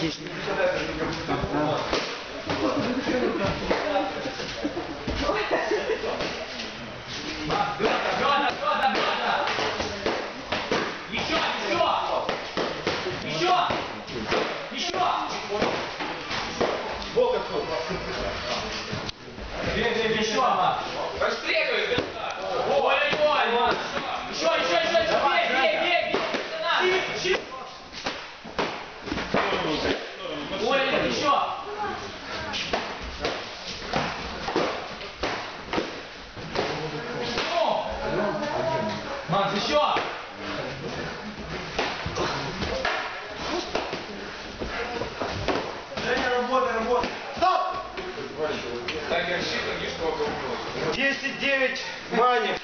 Еще, еще! Еще! Еще! Еще, Ма. Расстреливай, Ой-ой-ой! Еще, еще, еще, еще! Бей, бей, бей, бей! Щит, щит! Ой, еще! Ну! Макс, еще! Женя, работай, работай. Стоп! Так, я щит, а не что, 10-9, Маня.